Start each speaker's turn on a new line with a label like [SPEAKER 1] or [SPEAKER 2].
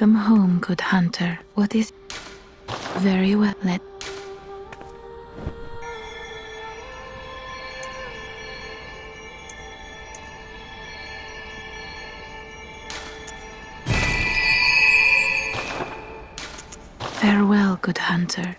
[SPEAKER 1] Welcome home, good hunter. What is. Very well, let. Farewell, good hunter.